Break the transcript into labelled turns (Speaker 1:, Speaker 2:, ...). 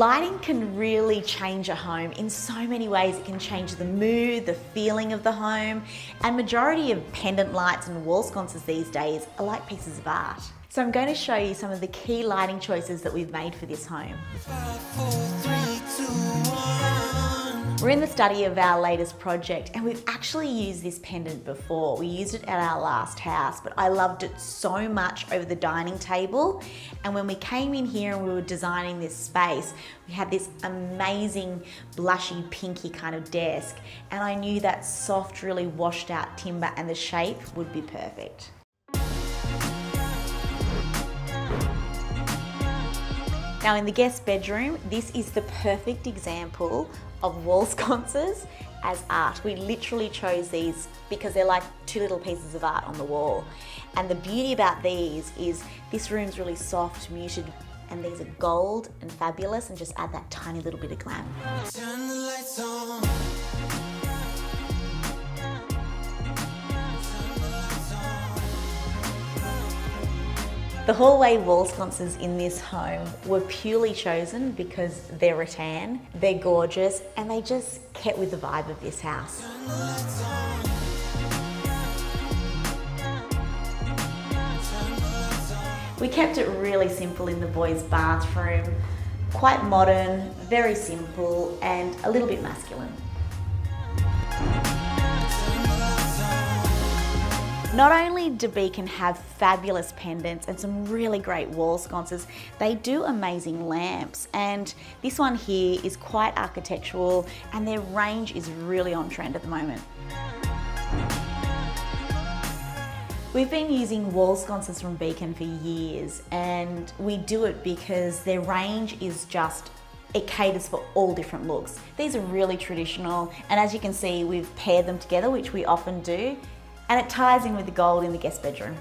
Speaker 1: Lighting can really change a home in so many ways. It can change the mood, the feeling of the home, and majority of pendant lights and wall sconces these days are like pieces of art. So I'm going to show you some of the key lighting choices that we've made for this home. We're in the study of our latest project and we've actually used this pendant before. We used it at our last house, but I loved it so much over the dining table. And when we came in here and we were designing this space, we had this amazing blushy pinky kind of desk. And I knew that soft, really washed out timber and the shape would be perfect. Now in the guest bedroom, this is the perfect example of wall sconces as art. We literally chose these because they're like two little pieces of art on the wall. And the beauty about these is this room's really soft, muted, and these are gold and fabulous and just add that tiny little bit of glam. The hallway wall sconces in this home were purely chosen because they're rattan, they're gorgeous, and they just kept with the vibe of this house. We kept it really simple in the boys' bathroom, quite modern, very simple, and a little bit masculine. Not only do Beacon have fabulous pendants and some really great wall sconces, they do amazing lamps. And this one here is quite architectural and their range is really on trend at the moment. We've been using wall sconces from Beacon for years and we do it because their range is just it caters for all different looks. These are really traditional and as you can see we've paired them together which we often do and it ties in with the gold in the guest bedroom.